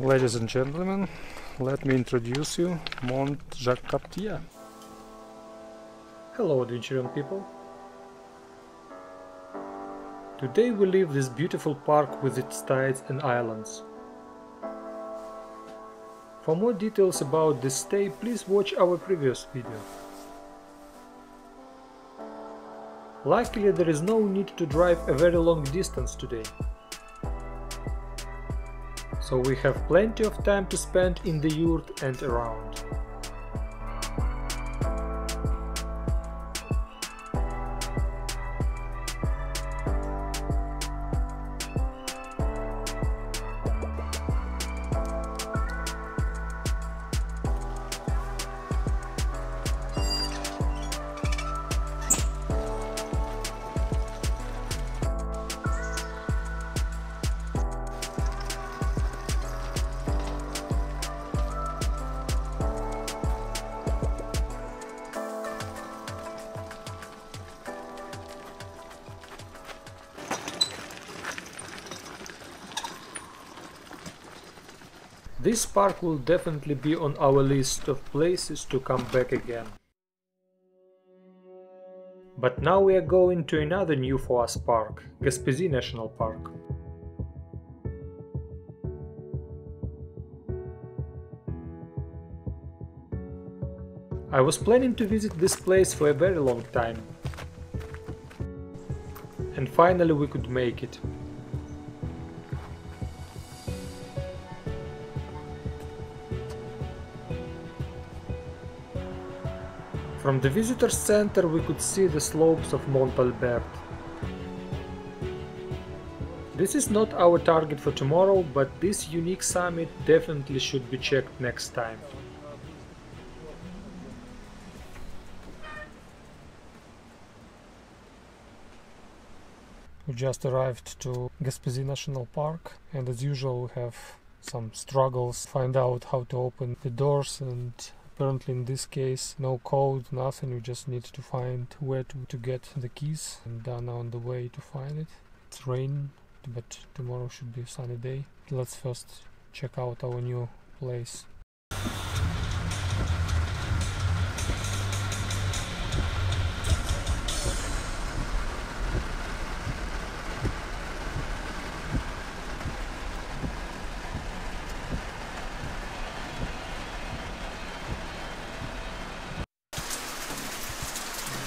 Ladies and gentlemen, let me introduce you Mont Jacques Cartier. Hello adventuring people. Today we leave this beautiful park with its tides and islands. For more details about this stay, please watch our previous video. Luckily there is no need to drive a very long distance today so we have plenty of time to spend in the yurt and around. This park will definitely be on our list of places to come back again. But now we are going to another new for us park, Gaspésie National Park. I was planning to visit this place for a very long time. And finally we could make it. From the visitor center we could see the slopes of Mont Albert. This is not our target for tomorrow, but this unique summit definitely should be checked next time. We just arrived to Gaspésie National Park and as usual we have some struggles find out how to open the doors and apparently in this case no code nothing. You just need to find where to, to get the keys and done on the way to find it. It's rain but tomorrow should be a sunny day. Let's first check out our new place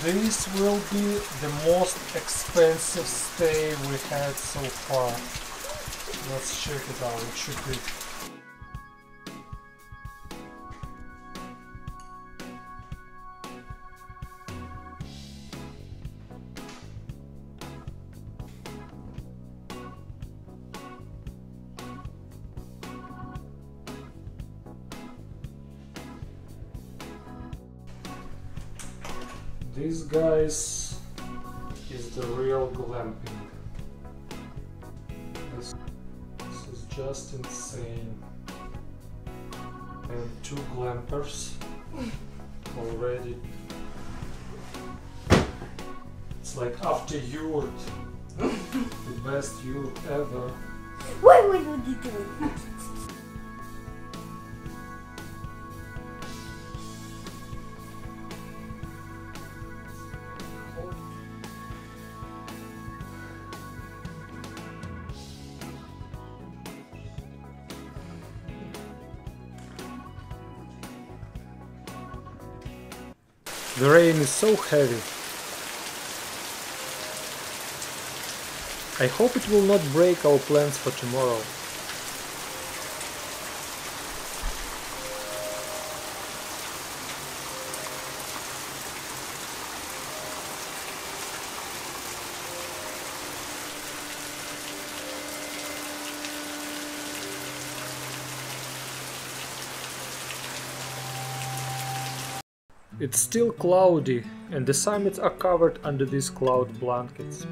This will be the most expensive stay we had so far. Let's check it out, it should be This guys is the real glamping. This, this is just insane. And two glampers already. It's like after yurt, the best yurt ever. What would you do? The rain is so heavy. I hope it will not break our plans for tomorrow. It's still cloudy and the summits are covered under these cloud blankets.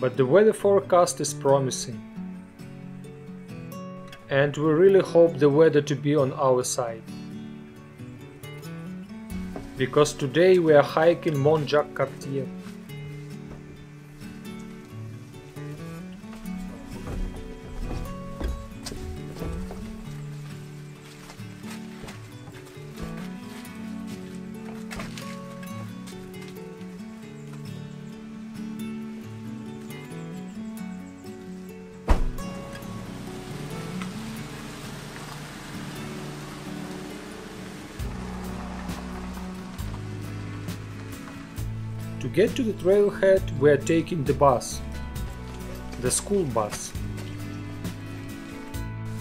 But the weather forecast is promising. And we really hope the weather to be on our side. Because today we are hiking Mont Jacques Cartier. To get to the trailhead, we are taking the bus, the school bus.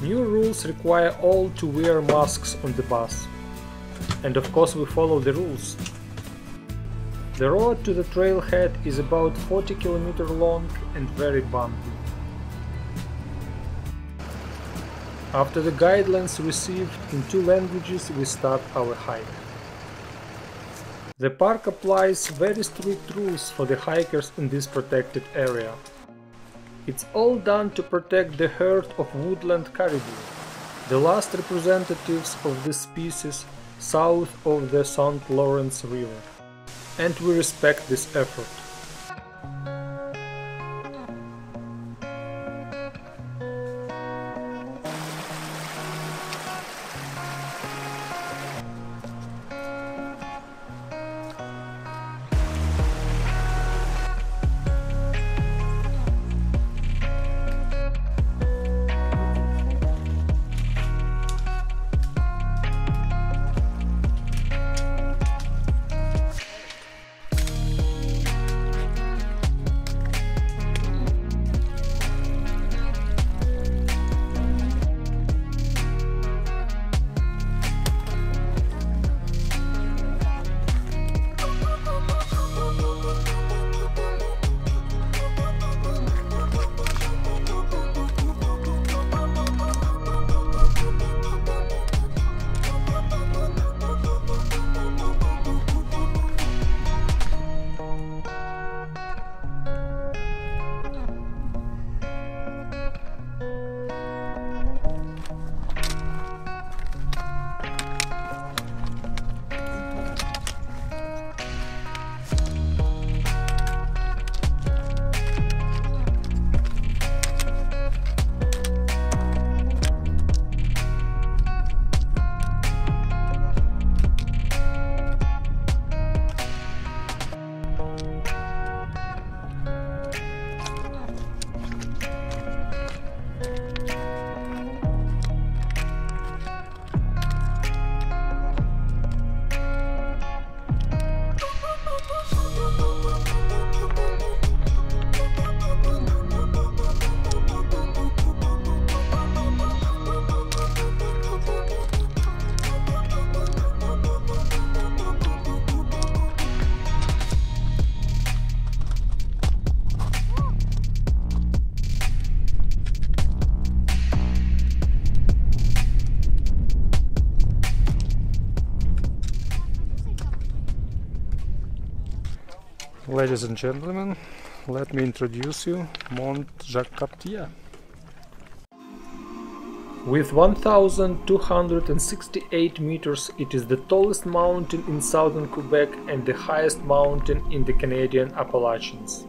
New rules require all to wear masks on the bus. And of course, we follow the rules. The road to the trailhead is about 40 km long and very bumpy. After the guidelines received in two languages, we start our hike. The park applies very strict rules for the hikers in this protected area. It's all done to protect the herd of woodland caribou, the last representatives of this species south of the St. Lawrence River. And we respect this effort. Ladies and gentlemen, let me introduce you Mont Jacques Cartier. With 1268 meters, it is the tallest mountain in southern Quebec and the highest mountain in the Canadian Appalachians.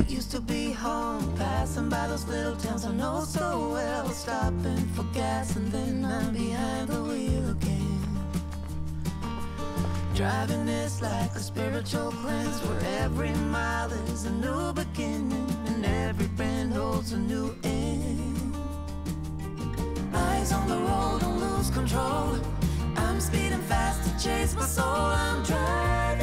It used to be home. Passing by those little towns I know so well. Stopping for gas and then I'm behind the wheel again. Driving is like a spiritual cleanse where every mile is a new beginning and every bend holds a new end. Eyes on the road, don't lose control. I'm speeding fast to chase my soul. I'm driving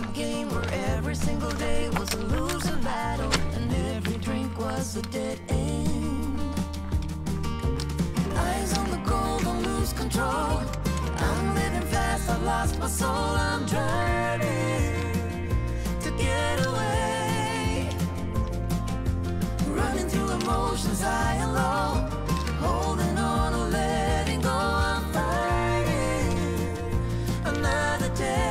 the game where every single day was a losing battle and every drink was a dead end. Eyes on the goal, don't lose control. I'm living fast, I've lost my soul. I'm driving to get away. Running through emotions high and low. Holding on or letting go. I'm fighting another day.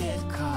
Get caught?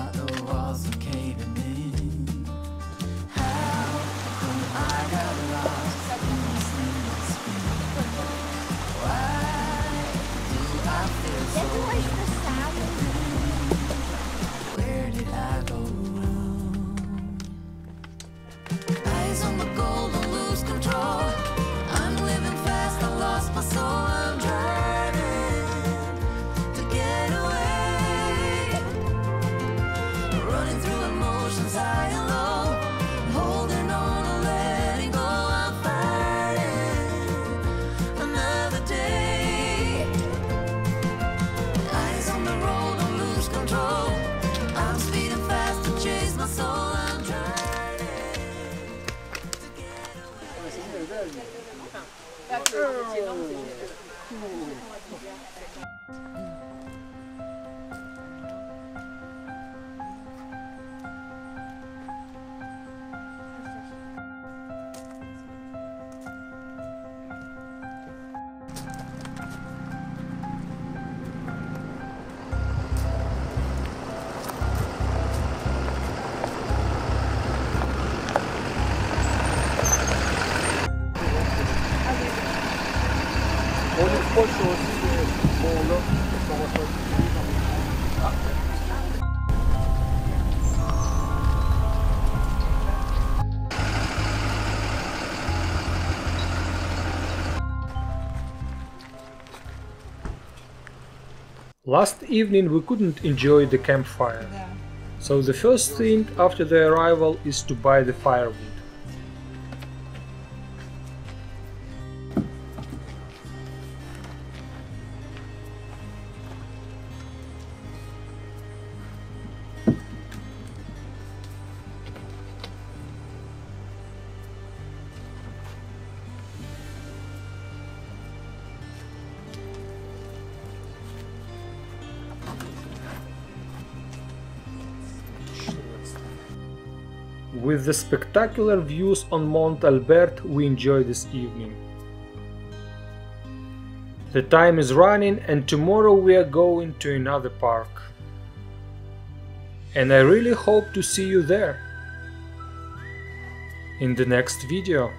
Last evening we couldn't enjoy the campfire, so the first thing after the arrival is to buy the firewood. With the spectacular views on Mont Albert we enjoy this evening. The time is running and tomorrow we are going to another park. And I really hope to see you there in the next video.